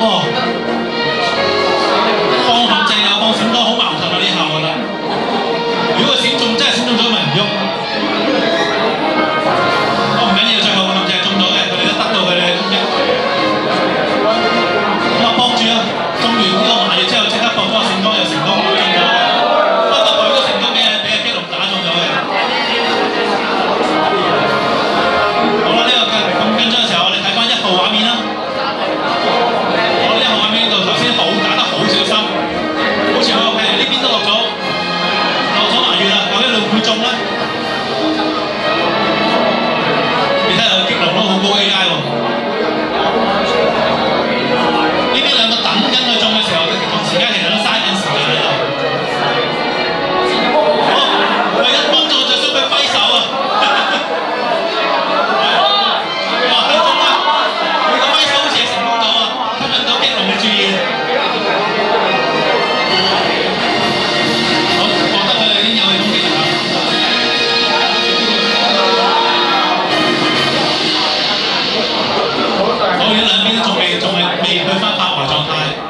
어. 中美兩邊仲未仲未未去翻法國狀態。